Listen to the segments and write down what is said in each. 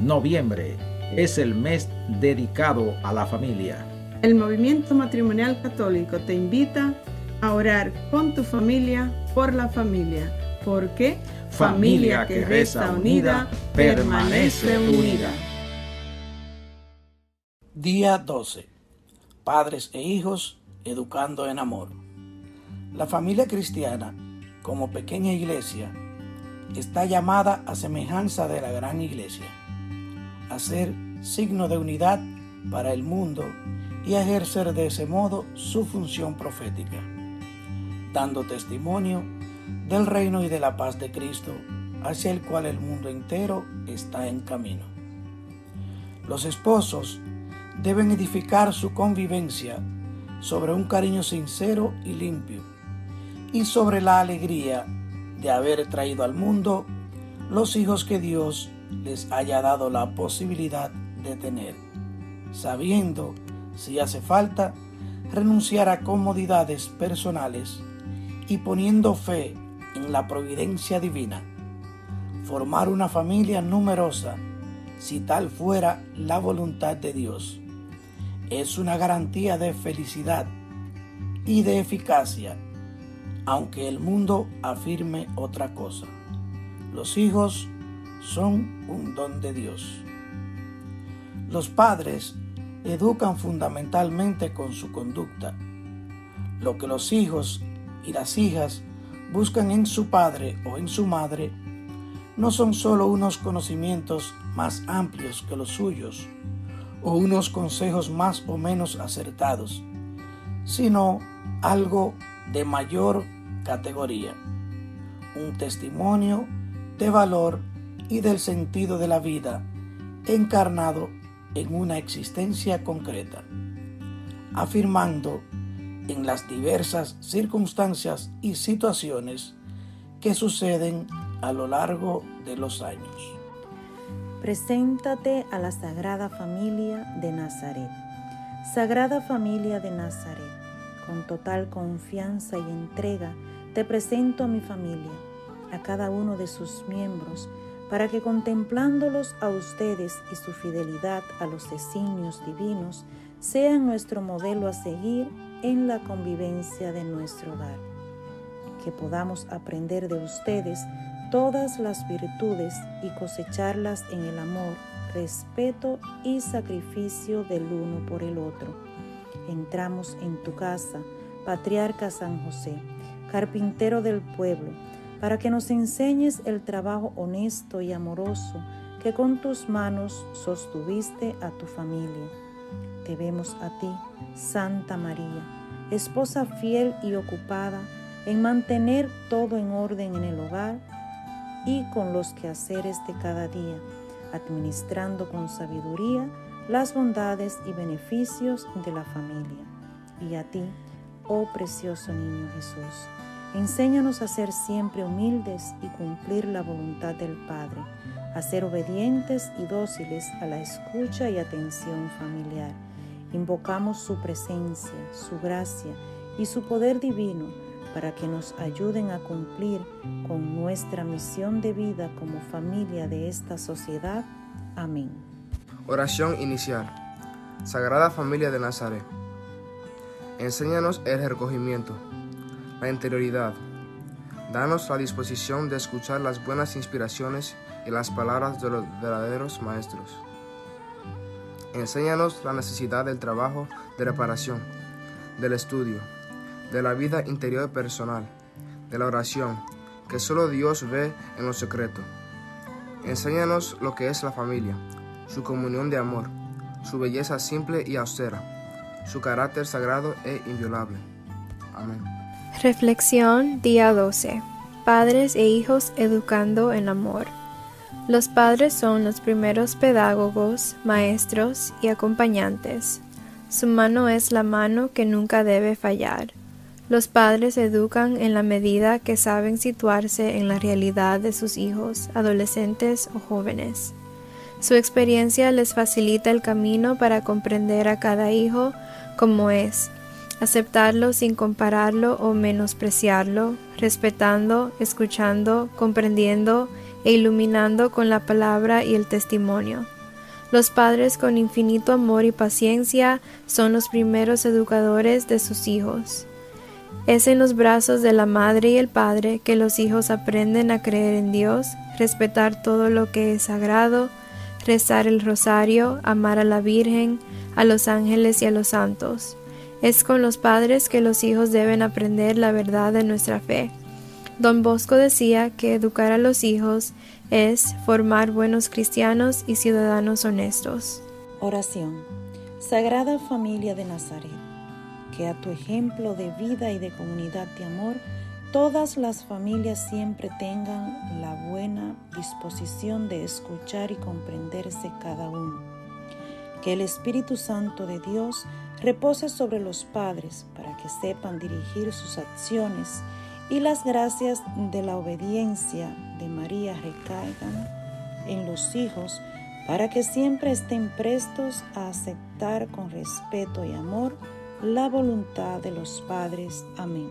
Noviembre es el mes dedicado a la familia. El movimiento matrimonial católico te invita a orar con tu familia por la familia, porque familia que reza unida permanece unida. Día 12. Padres e hijos educando en amor. La familia cristiana, como pequeña iglesia, está llamada a semejanza de la gran iglesia, a ser signo de unidad para el mundo y ejercer de ese modo su función profética, dando testimonio del reino y de la paz de Cristo hacia el cual el mundo entero está en camino. Los esposos deben edificar su convivencia sobre un cariño sincero y limpio y sobre la alegría de haber traído al mundo los hijos que Dios les haya dado la posibilidad de tener, sabiendo, si hace falta, renunciar a comodidades personales y poniendo fe en la providencia divina, formar una familia numerosa, si tal fuera la voluntad de Dios, es una garantía de felicidad y de eficacia aunque el mundo afirme otra cosa. Los hijos son un don de Dios. Los padres educan fundamentalmente con su conducta. Lo que los hijos y las hijas buscan en su padre o en su madre no son solo unos conocimientos más amplios que los suyos o unos consejos más o menos acertados, sino algo de mayor categoría, un testimonio de valor y del sentido de la vida encarnado en una existencia concreta, afirmando en las diversas circunstancias y situaciones que suceden a lo largo de los años. Preséntate a la Sagrada Familia de Nazaret. Sagrada Familia de Nazaret, con total confianza y entrega, te presento a mi familia, a cada uno de sus miembros, para que contemplándolos a ustedes y su fidelidad a los designios divinos, sean nuestro modelo a seguir en la convivencia de nuestro hogar. Que podamos aprender de ustedes todas las virtudes y cosecharlas en el amor, respeto y sacrificio del uno por el otro. Entramos en tu casa, Patriarca San José carpintero del pueblo, para que nos enseñes el trabajo honesto y amoroso que con tus manos sostuviste a tu familia. Te vemos a ti, Santa María, esposa fiel y ocupada en mantener todo en orden en el hogar y con los quehaceres de cada día, administrando con sabiduría las bondades y beneficios de la familia. Y a ti, oh precioso niño Jesús, Enséñanos a ser siempre humildes y cumplir la voluntad del Padre, a ser obedientes y dóciles a la escucha y atención familiar. Invocamos su presencia, su gracia y su poder divino para que nos ayuden a cumplir con nuestra misión de vida como familia de esta sociedad. Amén. Oración inicial. Sagrada Familia de Nazaret. Enséñanos el recogimiento la interioridad. Danos la disposición de escuchar las buenas inspiraciones y las palabras de los verdaderos maestros. Enséñanos la necesidad del trabajo de reparación, del estudio, de la vida interior personal, de la oración, que solo Dios ve en lo secreto. Enséñanos lo que es la familia, su comunión de amor, su belleza simple y austera, su carácter sagrado e inviolable. Amén. Reflexión día 12. Padres e hijos educando en amor. Los padres son los primeros pedagogos, maestros y acompañantes. Su mano es la mano que nunca debe fallar. Los padres educan en la medida que saben situarse en la realidad de sus hijos, adolescentes o jóvenes. Su experiencia les facilita el camino para comprender a cada hijo como es, aceptarlo sin compararlo o menospreciarlo, respetando, escuchando, comprendiendo e iluminando con la palabra y el testimonio. Los padres con infinito amor y paciencia son los primeros educadores de sus hijos. Es en los brazos de la madre y el padre que los hijos aprenden a creer en Dios, respetar todo lo que es sagrado, rezar el rosario, amar a la Virgen, a los ángeles y a los santos. Es con los padres que los hijos deben aprender la verdad de nuestra fe. Don Bosco decía que educar a los hijos es formar buenos cristianos y ciudadanos honestos. Oración. Sagrada familia de Nazaret, que a tu ejemplo de vida y de comunidad de amor, todas las familias siempre tengan la buena disposición de escuchar y comprenderse cada uno. Que el Espíritu Santo de Dios repose sobre los padres para que sepan dirigir sus acciones y las gracias de la obediencia de María recaigan en los hijos para que siempre estén prestos a aceptar con respeto y amor la voluntad de los padres. Amén.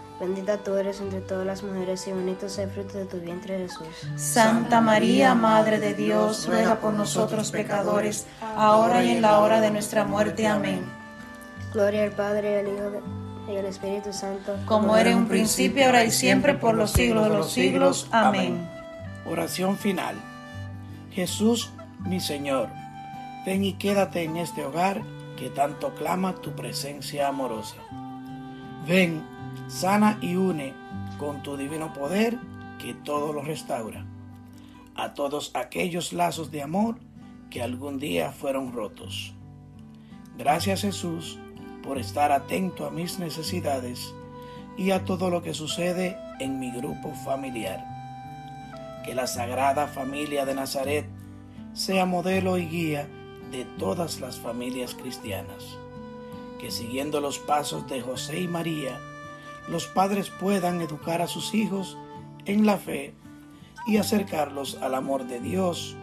Bendita tú eres entre todas las mujeres y bendito sea el fruto de tu vientre Jesús. Santa María, Madre de Dios, ruega por nosotros pecadores, ahora y en la hora de nuestra muerte. Amén. Gloria al Padre, al Hijo y al Espíritu Santo. Como era en un principio, ahora y siempre, por los siglos de los siglos. Amén. Oración final. Jesús, mi Señor Ven y quédate en este hogar que tanto clama tu presencia amorosa. Ven, sana y une con tu divino poder que todo lo restaura. A todos aquellos lazos de amor que algún día fueron rotos. Gracias Jesús por estar atento a mis necesidades y a todo lo que sucede en mi grupo familiar. Que la Sagrada Familia de Nazaret sea modelo y guía de todas las familias cristianas. Que siguiendo los pasos de José y María, los padres puedan educar a sus hijos en la fe y acercarlos al amor de Dios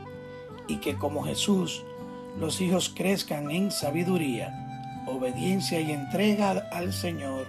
y que como Jesús los hijos crezcan en sabiduría, obediencia y entrega al Señor